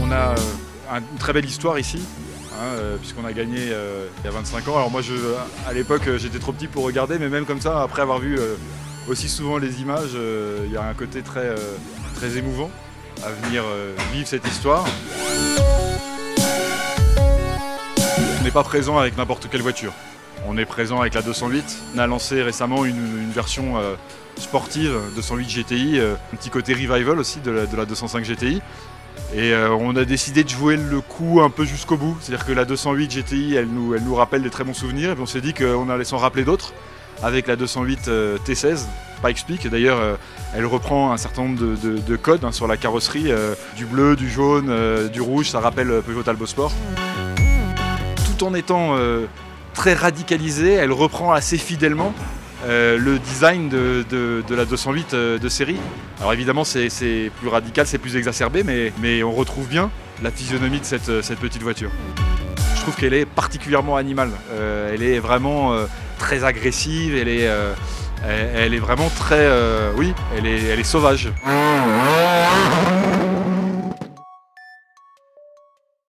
On a euh, une très belle histoire ici, hein, euh, puisqu'on a gagné euh, il y a 25 ans. Alors moi, à l'époque, j'étais trop petit pour regarder, mais même comme ça, après avoir vu aussi souvent les images, il y a un côté très, très émouvant à venir vivre cette histoire. On n'est pas présent avec n'importe quelle voiture. On est présent avec la 208. On a lancé récemment une, version sportive 208 GTI, un petit côté revival aussi de la, de la 205 GTI. Et euh, on a décidé de jouer le coup un peu jusqu'au bout. C'est-à-dire que la 208 GTI, elle nous, elle nous rappelle des très bons souvenirs. Et puis on s'est dit qu'on allait s'en rappeler d'autres avec la 208 euh, T16. Pas. D'ailleurs, euh, elle reprend un certain nombre de, codes hein, sur la carrosserie. du bleu, du jaune, du rouge. Ça rappelle Peugeot Talbot Sport. Tout en étant très radicalisée, elle reprend assez fidèlement euh, le design de, la 208 euh, de série. Alors évidemment c'est plus radical, c'est plus exacerbé, mais, on retrouve bien la physionomie de cette, petite voiture. Je trouve qu'elle est particulièrement animale. Elle est vraiment très agressive, elle est, vraiment très... oui, elle est sauvage.